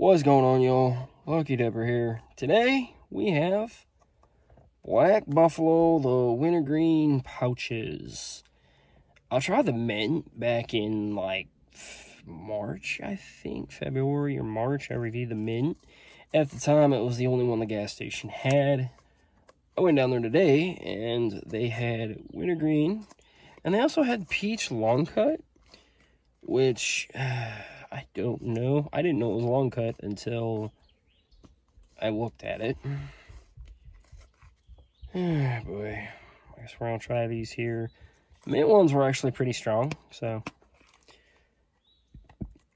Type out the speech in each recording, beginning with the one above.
What's going on, y'all? Lucky Dipper here. Today, we have Black Buffalo, the wintergreen pouches. I tried the mint back in, like, March, I think. February or March, I reviewed the mint. At the time, it was the only one the gas station had. I went down there today, and they had wintergreen. And they also had peach long cut, which... Uh, I don't know. I didn't know it was a long cut until I looked at it. Boy. I guess we're gonna try these here. Mint ones were actually pretty strong, so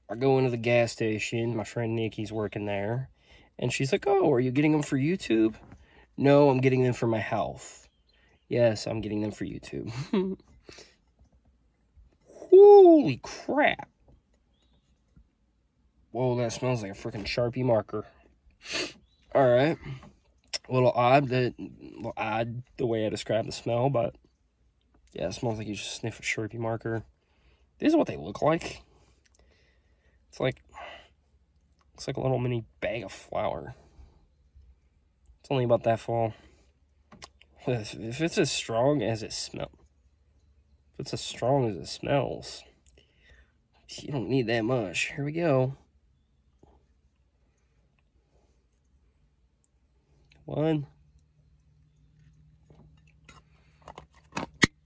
I go into the gas station. My friend Nikki's working there. And she's like, Oh, are you getting them for YouTube? No, I'm getting them for my health. Yes, I'm getting them for YouTube. Holy crap. Whoa, that smells like a freaking Sharpie marker. All right. A little odd that odd the way I describe the smell, but yeah, it smells like you just sniff a Sharpie marker. This is what they look like. It's like it's like a little mini bag of flour. It's only about that full. If it's as strong as it smells, if it's as strong as it smells, you don't need that much. Here we go. One.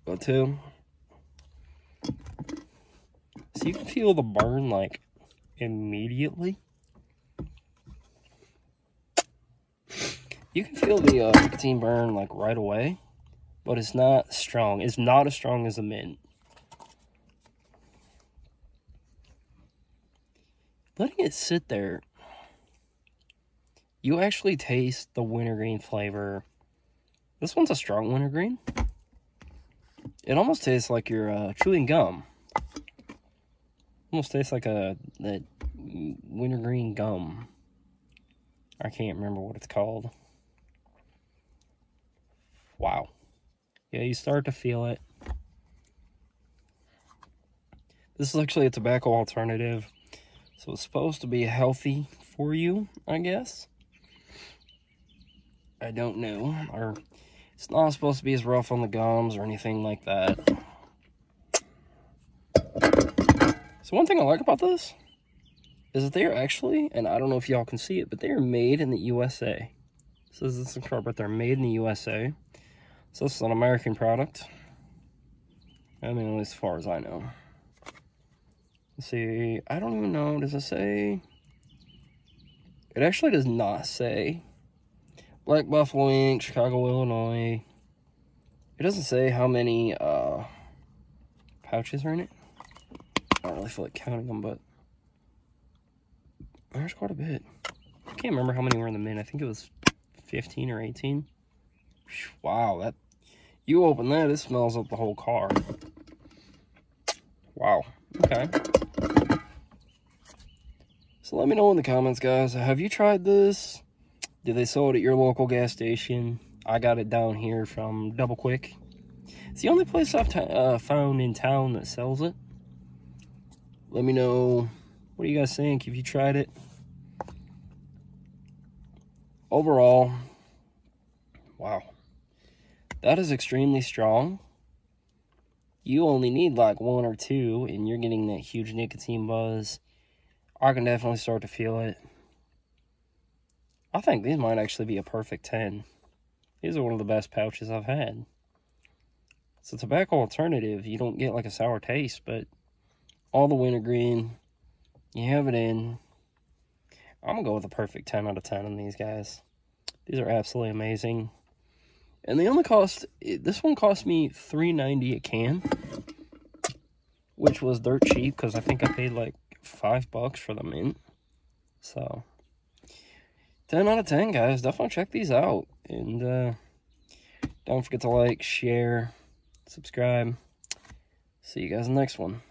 Go two. So you can feel the burn like immediately. You can feel the uh, nicotine burn like right away, but it's not strong. It's not as strong as the mint. Letting it sit there you actually taste the wintergreen flavor. This one's a strong wintergreen. It almost tastes like you're uh, chewing gum. Almost tastes like a that wintergreen gum. I can't remember what it's called. Wow. Yeah, you start to feel it. This is actually a tobacco alternative. So it's supposed to be healthy for you, I guess. I don't know. Or it's not supposed to be as rough on the gums or anything like that. So one thing I like about this is that they are actually, and I don't know if y'all can see it, but they are made in the USA. So this is the they're made in the USA. So this is an American product. I mean, at least as far as I know. Let's see, I don't even know, does it say? It actually does not say Black Buffalo Inc., Chicago, Illinois. It doesn't say how many uh, pouches are in it. I don't really feel like counting them, but there's quite a bit. I can't remember how many were in the mint. I think it was 15 or 18. Wow, that you open that, it smells up the whole car. Wow. Okay. So let me know in the comments, guys. Have you tried this? Do they sell it at your local gas station? I got it down here from Double Quick. It's the only place I've uh, found in town that sells it. Let me know, what do you guys think? Have you tried it? Overall, wow. That is extremely strong. You only need like one or two, and you're getting that huge nicotine buzz. I can definitely start to feel it. I think these might actually be a perfect 10. These are one of the best pouches I've had. It's a tobacco alternative. You don't get like a sour taste, but all the wintergreen, you have it in. I'm going to go with a perfect 10 out of 10 on these guys. These are absolutely amazing. And they only cost, this one cost me $3.90 a can, which was dirt cheap because I think I paid like five bucks for the mint. So, 10 out of 10, guys. Definitely check these out. And uh, don't forget to like, share, subscribe. See you guys next one.